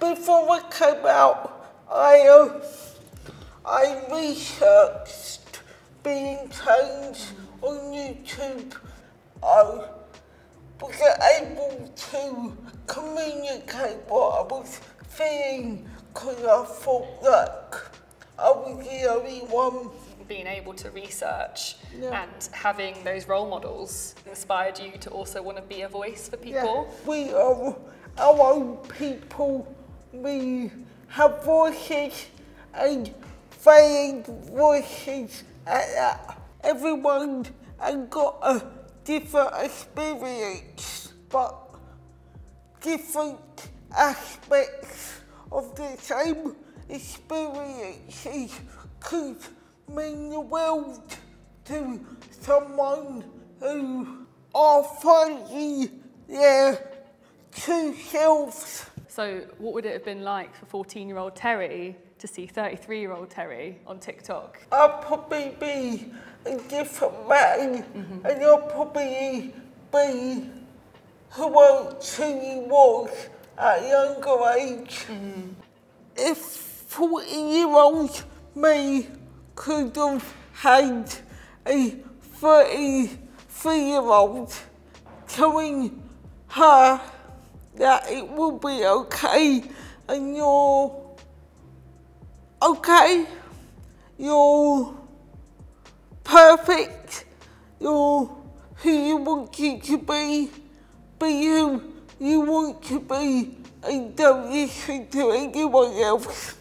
before I came out, I, uh, I researched being changed on YouTube. I was able to communicate what I was feeling because I felt like I was the only one. Being able to research Yeah. and having those role models inspired you to also want to be a voice for people. We are our own people. We have voices and varied voices at that. Everyone has got a different experience, but different aspects of the same experiences could mean the world to someone who are finding their true selves. So, what would it have been like for 14 year old Terry to see 33 year old Terry on TikTok? I'll probably be a different man mm-hmm. and I'll probably be who I truly was at a younger age. Mm-hmm. If 14 year old me could have had a 33 year old telling her that it will be okay. And you're okay, you're perfect, you're who you want you to be, be who you want to be, and don't listen to anyone else.